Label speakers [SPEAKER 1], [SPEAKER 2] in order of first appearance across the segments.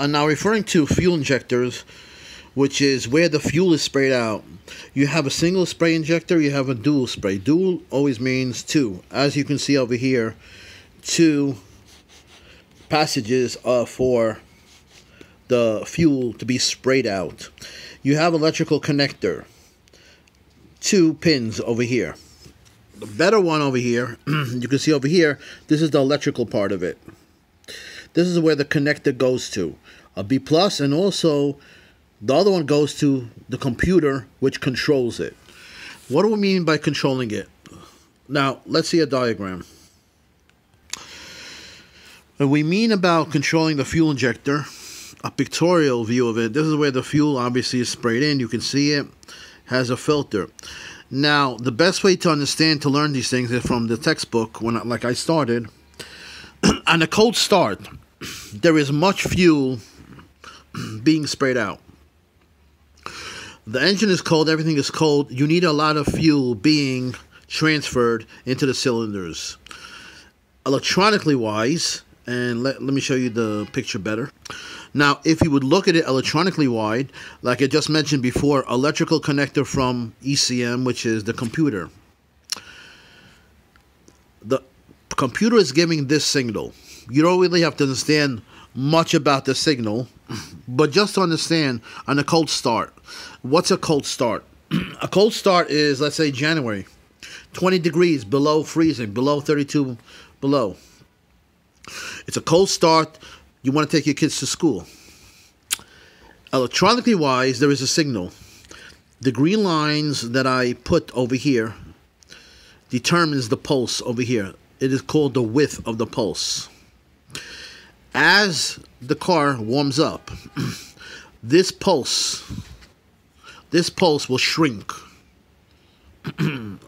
[SPEAKER 1] I'm now referring to fuel injectors, which is where the fuel is sprayed out. You have a single spray injector, you have a dual spray. Dual always means two. As you can see over here, two passages uh, for the fuel to be sprayed out. You have electrical connector, two pins over here. The better one over here, you can see over here, this is the electrical part of it. This is where the connector goes to. A B plus and also the other one goes to the computer which controls it. What do we mean by controlling it? Now, let's see a diagram. What we mean about controlling the fuel injector, a pictorial view of it, this is where the fuel obviously is sprayed in. You can see it has a filter. Now, the best way to understand to learn these things is from the textbook when like I started. on a cold start, there is much fuel being sprayed out. The engine is cold, everything is cold. You need a lot of fuel being transferred into the cylinders. Electronically wise, and let, let me show you the picture better. Now, if you would look at it electronically wide, like I just mentioned before, electrical connector from ECM, which is the computer. The computer is giving this signal. You don't really have to understand much about the signal, but just to understand on a cold start, what's a cold start? a cold start is, let's say, January, 20 degrees below freezing, below 32 below. It's a cold start. You want to take your kids to school. Electronically wise, there is a signal. The green lines that I put over here determines the pulse over here. It is called the width of the pulse as the car warms up, this pulse, this pulse will shrink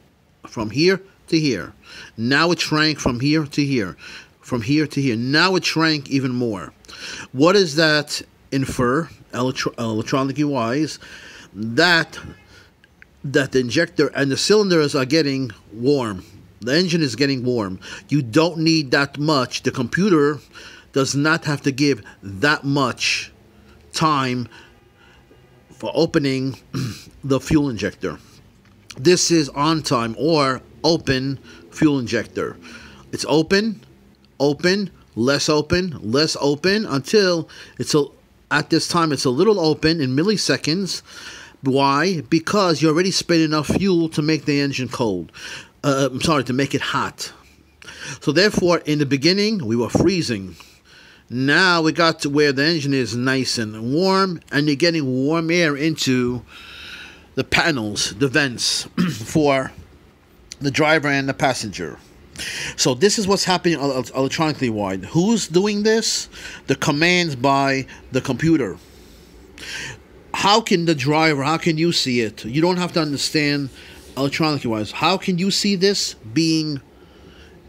[SPEAKER 1] from here to here. Now it shrank from here to here, from here to here. Now it shrank even more. What does that infer, electro- electronically wise? That that the injector and the cylinders are getting warm. The engine is getting warm. You don't need that much. The computer does not have to give that much time for opening the fuel injector. This is on time or open fuel injector. It's open, open, less open, less open until it's a, at this time it's a little open in milliseconds. Why? Because you already spent enough fuel to make the engine cold. Uh, I'm sorry, to make it hot. So therefore, in the beginning, we were freezing. Now we got to where the engine is nice and warm, and you're getting warm air into the panels, the vents for the driver and the passenger. So this is what's happening electronically wide. Who's doing this? The commands by the computer. How can the driver, how can you see it? You don't have to understand electronically wise. How can you see this being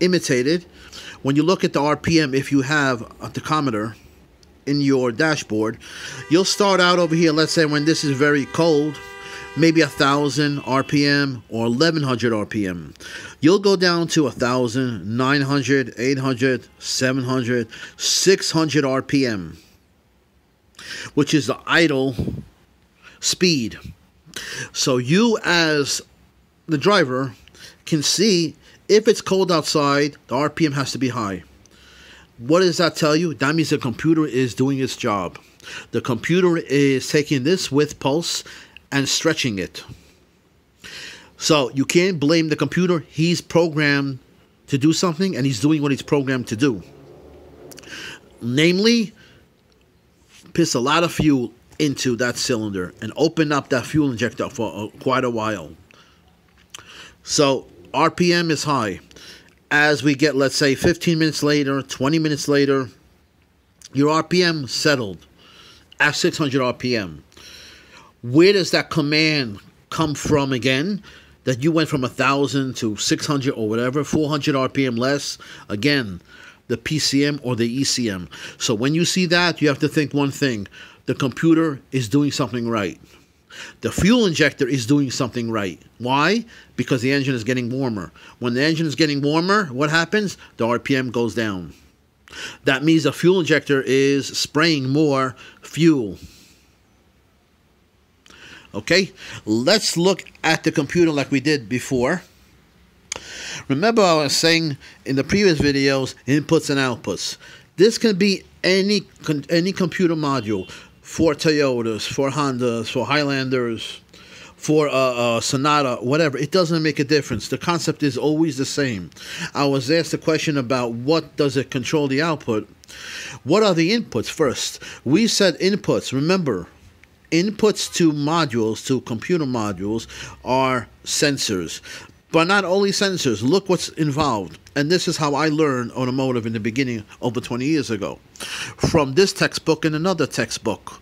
[SPEAKER 1] imitated? When you look at the RPM, if you have a tachometer in your dashboard, you'll start out over here, let's say when this is very cold, maybe a thousand RPM or 1100 RPM. You'll go down to a thousand, 900, 800, 700, 600 RPM, which is the idle speed. So you as the driver can see if it's cold outside, the RPM has to be high. What does that tell you? That means the computer is doing its job. The computer is taking this with pulse and stretching it. So you can't blame the computer. He's programmed to do something and he's doing what he's programmed to do. Namely, piss a lot of fuel into that cylinder and open up that fuel injector for uh, quite a while. So RPM is high. As we get, let's say, 15 minutes later, 20 minutes later, your RPM settled at 600 RPM. Where does that command come from again? That you went from 1,000 to 600 or whatever, 400 RPM less. Again, the PCM or the ECM. So when you see that, you have to think one thing the computer is doing something right. The fuel injector is doing something right. Why? Because the engine is getting warmer. When the engine is getting warmer, what happens? The RPM goes down. That means the fuel injector is spraying more fuel. Okay, let's look at the computer like we did before. Remember, I was saying in the previous videos inputs and outputs. This can be any any computer module for Toyotas, for Hondas, for Highlanders, for uh, uh, Sonata, whatever. It doesn't make a difference. The concept is always the same. I was asked a question about what does it control the output. What are the inputs first? We said inputs. Remember, inputs to modules, to computer modules, are sensors. But not only sensors, look what's involved. And this is how I learned automotive in the beginning over 20 years ago. From this textbook and another textbook.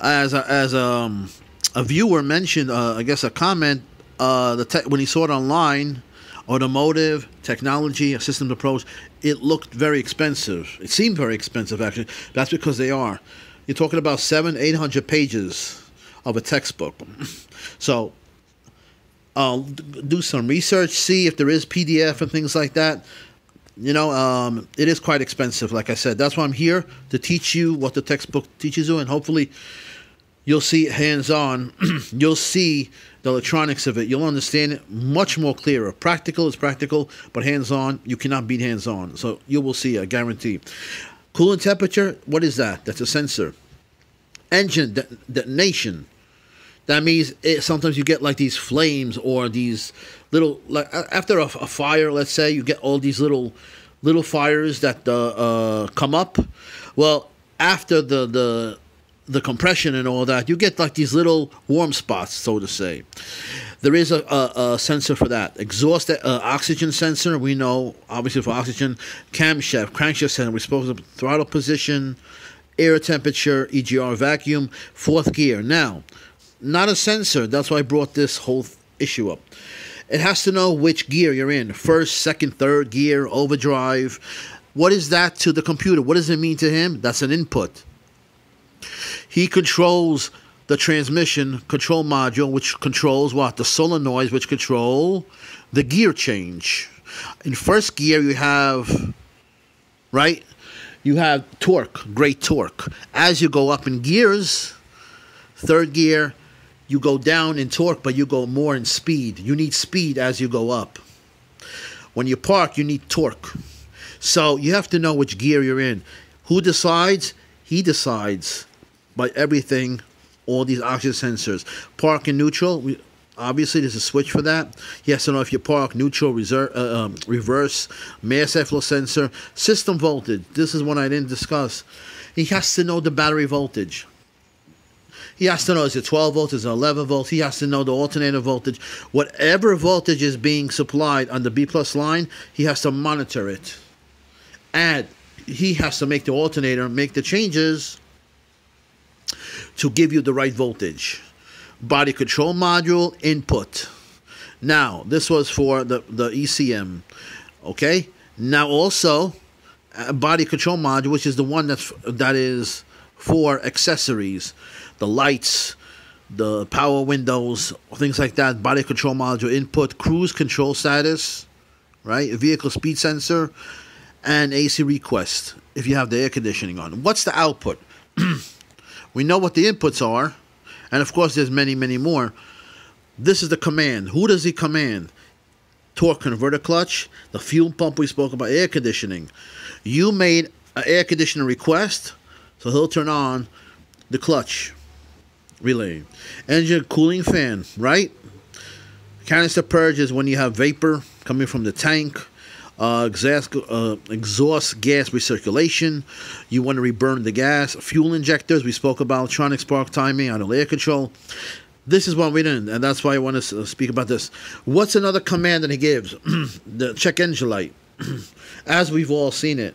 [SPEAKER 1] As a, as a, um, a viewer mentioned, uh, I guess, a comment uh, the when he saw it online, automotive, technology, a systems approach, it looked very expensive. It seemed very expensive, actually. That's because they are. You're talking about seven, eight hundred pages of a textbook. so, uh, do some research, see if there is PDF and things like that. You know, um, it is quite expensive. Like I said, that's why I'm here to teach you what the textbook teaches you, and hopefully, you'll see it hands on. you'll see the electronics of it. You'll understand it much more clearer. Practical is practical, but hands on, you cannot beat hands on. So you will see, I guarantee. Coolant temperature, what is that? That's a sensor. Engine de- detonation. That means it, sometimes you get like these flames or these little like after a, a fire. Let's say you get all these little little fires that uh, uh, come up. Well, after the the the compression and all that, you get like these little warm spots, so to say. There is a, a, a sensor for that. Exhaust uh, oxygen sensor, we know, obviously for oxygen. Camshaft, crankshaft sensor, we're supposed to throttle position, air temperature, EGR vacuum, fourth gear. Now, not a sensor, that's why I brought this whole issue up. It has to know which gear you're in first, second, third gear, overdrive. What is that to the computer? What does it mean to him? That's an input. He controls the transmission control module, which controls what? The solenoids, which control the gear change. In first gear, you have, right? You have torque, great torque. As you go up in gears, third gear, you go down in torque, but you go more in speed. You need speed as you go up. When you park, you need torque. So you have to know which gear you're in. Who decides? He decides by everything, all these oxygen sensors. Park and neutral, we, obviously there's a switch for that. He has to know if you park, neutral, reserve, uh, um, reverse, mass airflow sensor, system voltage. This is one I didn't discuss. He has to know the battery voltage. He has to know is it 12 volts, is it 11 volts. He has to know the alternator voltage. Whatever voltage is being supplied on the B plus line, he has to monitor it. And he has to make the alternator make the changes to give you the right voltage. Body control module input. Now, this was for the, the ECM. Okay? Now also uh, body control module, which is the one that's that is for accessories, the lights, the power windows, things like that. Body control module input, cruise control status, right? Vehicle speed sensor, and AC request if you have the air conditioning on. What's the output? We know what the inputs are, and of course, there's many, many more. This is the command. Who does he command? Torque converter clutch, the fuel pump we spoke about, air conditioning. You made an air conditioner request, so he'll turn on the clutch relay. Engine cooling fan, right? Canister purge is when you have vapor coming from the tank uh, exhaust, uh, exhaust gas recirculation. You want to reburn the gas. Fuel injectors. We spoke about electronic spark timing, idle air control. This is what we did, and that's why I want to speak about this. What's another command that he gives? the check engine light, as we've all seen it.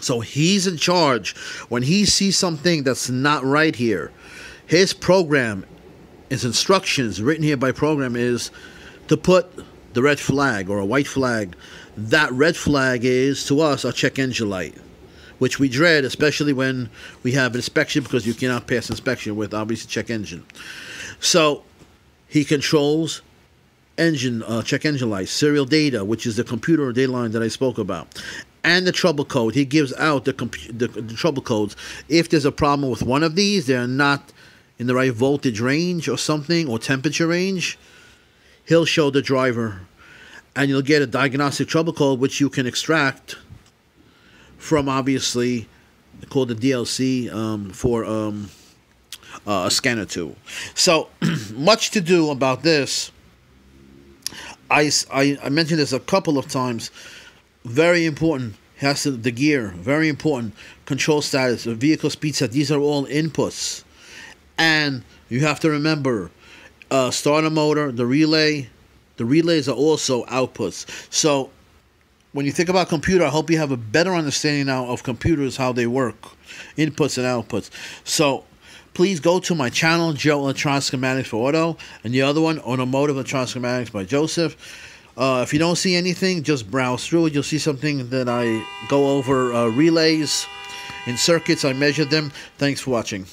[SPEAKER 1] So he's in charge. When he sees something that's not right here, his program, his instructions written here by program is to put the red flag or a white flag. That red flag is to us a check engine light, which we dread, especially when we have inspection because you cannot pass inspection with obviously check engine. So he controls engine uh, check engine light, serial data, which is the computer data line that I spoke about. and the trouble code. He gives out the, the, the trouble codes. If there's a problem with one of these, they're not in the right voltage range or something or temperature range, he'll show the driver and you'll get a diagnostic trouble code which you can extract from obviously called the DLC um, for um, uh, a scanner tool. So much to do about this. I, I, I mentioned this a couple of times. Very important has to, the gear. Very important control status, vehicle speed set. These are all inputs, and you have to remember, uh, starter motor, the relay. The relays are also outputs. So when you think about computer, I hope you have a better understanding now of computers, how they work, inputs and outputs. So please go to my channel, Joe Electronic Schematics for Auto, and the other one, Automotive Electronic Schematics by Joseph. Uh, if you don't see anything, just browse through it. You'll see something that I go over uh, relays in circuits. I measure them. Thanks for watching.